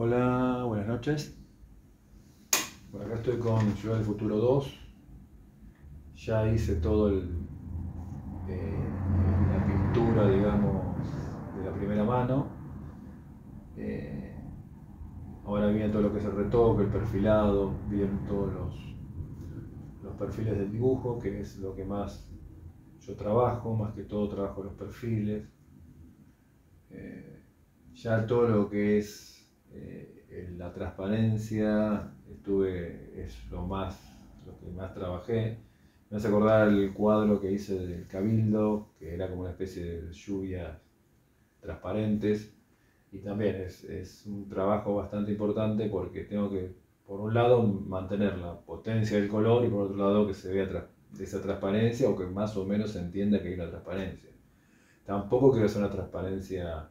Hola, buenas noches. Por acá estoy con Ciudad del Futuro 2. Ya hice todo el, eh, la pintura, digamos, de la primera mano. Eh, ahora viene todo lo que es el retoque, el perfilado, vienen todos los, los perfiles del dibujo, que es lo que más yo trabajo, más que todo trabajo los perfiles. Eh, ya todo lo que es eh, la transparencia estuve, es lo más, lo que más trabajé. Me hace acordar el cuadro que hice del Cabildo, que era como una especie de lluvias transparentes. Y también es, es un trabajo bastante importante porque tengo que, por un lado, mantener la potencia del color y por otro lado que se vea esa transparencia o que más o menos se entienda que hay una transparencia. Tampoco quiero hacer una transparencia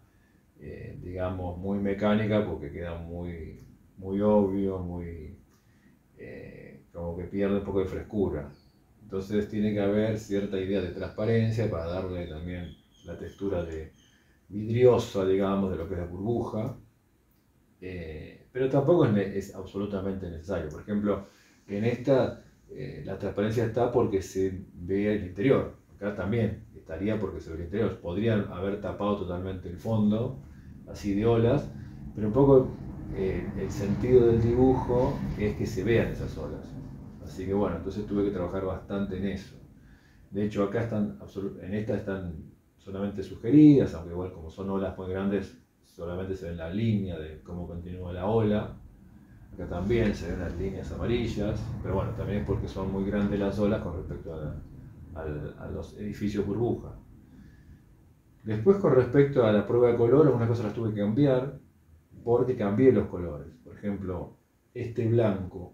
eh, digamos, muy mecánica porque queda muy, muy obvio, muy, eh, como que pierde un poco de frescura. Entonces tiene que haber cierta idea de transparencia para darle también la textura de vidriosa, digamos, de lo que es la burbuja. Eh, pero tampoco es, es, absolutamente necesario. Por ejemplo, en esta la transparencia está porque se ve el interior. Acá también estaría porque se ve el interior. Podrían haber tapado totalmente el fondo así de olas, pero un poco eh, el sentido del dibujo es que se vean esas olas. Así que bueno, entonces tuve que trabajar bastante en eso. De hecho, acá están, en esta están solamente sugeridas, aunque igual como son olas muy grandes, solamente se ve la línea de cómo continúa la ola. Acá también se ven las líneas amarillas, pero bueno, también es porque son muy grandes las olas con respecto a los edificios burbuja. Después con respecto a la prueba de color, algunas cosas las tuve que cambiar porque cambié los colores. Por ejemplo, este blanco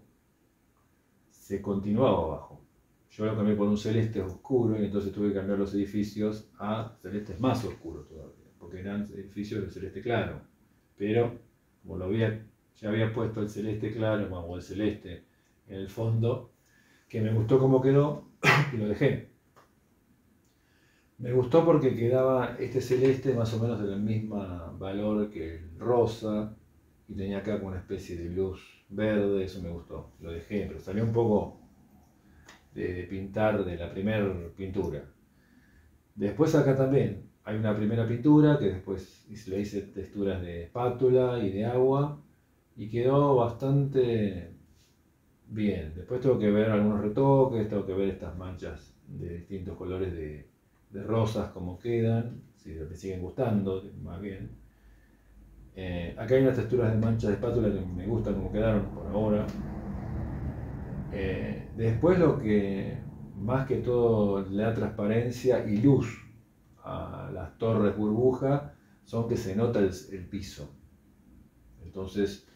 se continuaba abajo. Yo lo cambié por un celeste oscuro y entonces tuve que cambiar los edificios a celestes más oscuros todavía, porque eran edificios de celeste claro. Pero como lo había, ya había puesto el celeste claro o el celeste en el fondo, que me gustó cómo quedó y lo dejé. Me gustó porque quedaba este celeste más o menos del mismo valor que el rosa y tenía acá como una especie de luz verde, eso me gustó, lo dejé, pero salió un poco de, pintar de la primera pintura. Después acá también hay una primera pintura que después le hice texturas de espátula y de agua y quedó bastante bien. Después tengo que ver algunos retoques, tengo que ver estas manchas de distintos colores de, de rosas como quedan, si te siguen gustando, más bien. Eh, acá hay unas texturas de manchas de espátula que me gustan como quedaron por ahora. Eh, después lo que más que todo le da transparencia y luz a las torres burbuja son que se nota el, el piso. Entonces,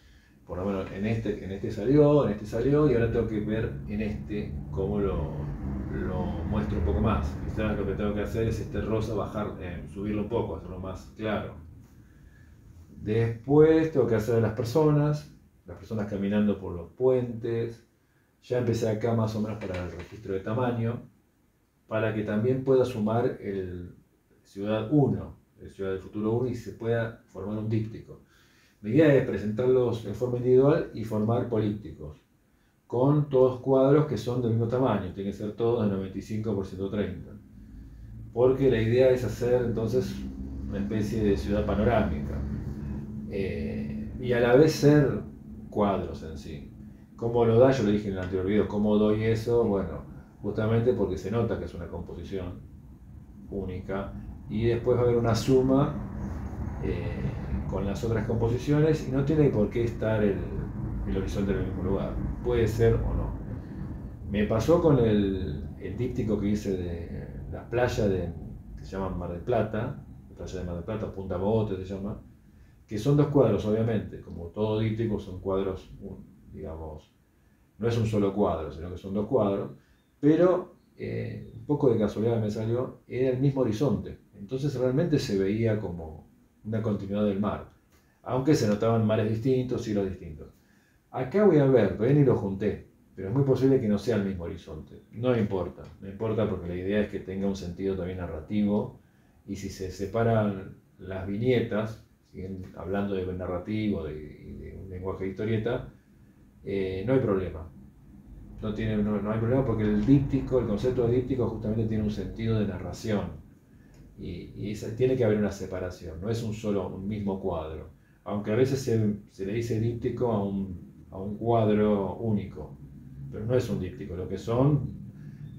por lo menos en este, en este salió, en este salió, y ahora tengo que ver en este cómo lo, muestro un poco más. Quizás lo que tengo que hacer es este rosa bajar, eh, subirlo un poco, hacerlo más claro. Después tengo que hacer las personas, las personas caminando por los puentes. Ya empecé acá más o menos para el registro de tamaño, para que también pueda sumar el Ciudad 1, el Ciudad del Futuro 1 y se pueda formar un díptico. Mi idea es presentarlos en forma individual y formar polípticos, con todos cuadros que son del mismo tamaño, tienen que ser todos de 95 por 130. Porque la idea es hacer entonces una especie de ciudad panorámica eh, y a la vez ser cuadros en sí. ¿Cómo lo da? Yo lo dije en el anterior video, ¿cómo doy eso? Bueno, justamente porque se nota que es una composición única y después va a haber una suma. Eh, con las otras composiciones y no tiene por qué estar el, horizonte en el mismo lugar. Puede ser o no. Me pasó con el, el díptico que hice de la playa de, que se llama Mar del Plata, la playa de Mar del Plata, Punta Bote se llama, que son dos cuadros, obviamente, como todo díptico son cuadros, digamos, no es un solo cuadro, sino que son dos cuadros, pero eh, un poco de casualidad me salió, era el mismo horizonte, entonces realmente se veía como una continuidad del mar, aunque se notaban mares distintos, cielos distintos. Acá voy a ver, todavía ni lo junté, pero es muy posible que no sea el mismo horizonte. No importa, no importa porque la idea es que tenga un sentido también narrativo y si se separan las viñetas, hablando de narrativo y de, un lenguaje de historieta, eh, no hay problema. No, tiene, no, hay problema porque el díptico, el concepto de díptico justamente tiene un sentido de narración y, tiene que haber una separación, no es un solo, un mismo cuadro. Aunque a veces se, le dice díptico a un, a un, cuadro único, pero no es un díptico, lo que son,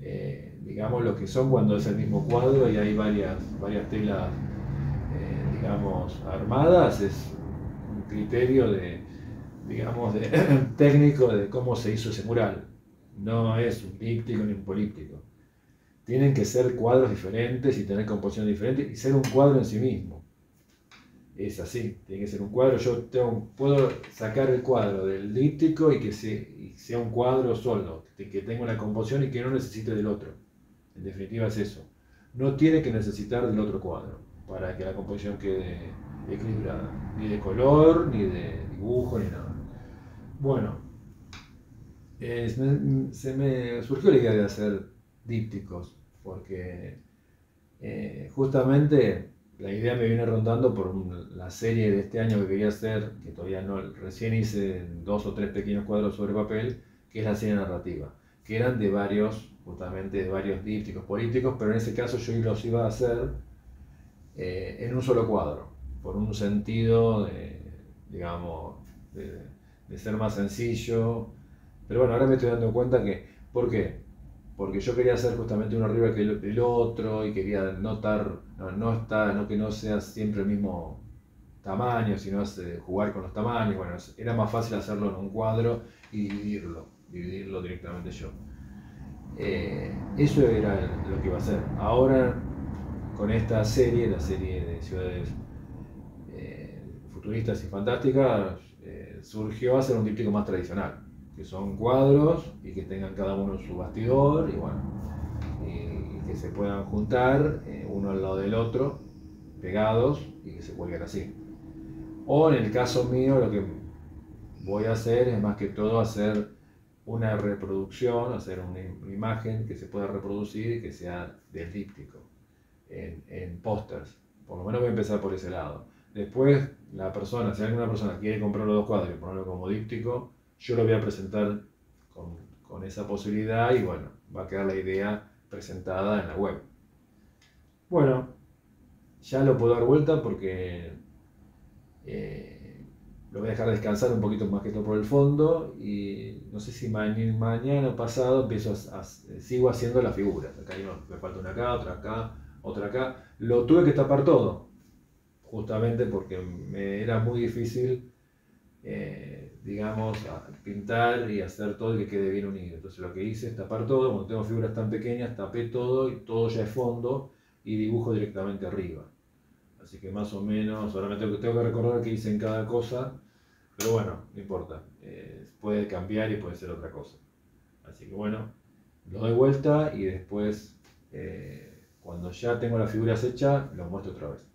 eh, digamos, lo que son cuando es el mismo cuadro y hay varias, varias telas, eh, digamos, armadas, es un criterio de, digamos, de, técnico de cómo se hizo ese mural. No es un díptico ni un políptico tienen que ser cuadros diferentes y tener composición diferente y ser un cuadro en sí mismo. Es así, tiene que ser un cuadro. Yo puedo sacar el cuadro del díptico y que sea un cuadro solo, que tenga una composición y que no necesite del otro. En definitiva es eso. No tiene que necesitar del otro cuadro para que la composición quede equilibrada. Ni de color, ni de dibujo, ni nada. Bueno, se me surgió la idea de hacer dípticos porque eh, justamente la idea me viene rondando por la serie de este año que quería hacer, que todavía no, recién hice dos o tres pequeños cuadros sobre papel, que es la serie narrativa, que eran de varios, justamente de varios dípticos políticos, pero en ese caso yo los iba a hacer eh, en un solo cuadro, por un sentido de, digamos, de, de ser más sencillo. Pero bueno, ahora me estoy dando cuenta que, ¿por qué? Porque yo quería hacer justamente uno arriba que el, otro y quería no, no, está, no que no sea siempre el mismo tamaño, sino jugar con los tamaños. Bueno, era más fácil hacerlo en un cuadro y dividirlo, dividirlo directamente yo. Eh, eso era lo que iba a hacer. Ahora, con esta serie, la serie de ciudades eh, futuristas y fantásticas, eh, surgió a ser un díptico más tradicional que son cuadros y que tengan cada uno su bastidor y bueno, y, que se puedan juntar eh, uno al lado del otro, pegados y que se cuelguen así. O en el caso mío lo que voy a hacer es más que todo hacer una reproducción, hacer una, imagen que se pueda reproducir y que sea del díptico en, en pósters. Por lo menos voy a empezar por ese lado. Después, la persona, si alguna persona quiere comprar los dos cuadros y ponerlo como díptico, yo lo voy a presentar con, con, esa posibilidad y bueno, va a quedar la idea presentada en la web. Bueno, ya lo puedo dar vuelta porque eh, lo voy a dejar descansar un poquito más que todo por el fondo y no sé si mañana o pasado empiezo a, sigo haciendo las figuras. Acá me falta una acá, otra acá, otra acá. Lo tuve que tapar todo, justamente porque me era muy difícil eh, digamos, pintar y hacer todo y que quede bien unido. Entonces lo que hice es tapar todo, cuando tengo figuras tan pequeñas, tapé todo y todo ya es fondo y dibujo directamente arriba. Así que más o menos, solamente tengo, que recordar qué hice en cada cosa, pero bueno, no importa, eh, puede cambiar y puede ser otra cosa. Así que bueno, lo doy vuelta y después, eh, cuando ya tengo las figuras hechas, lo muestro otra vez.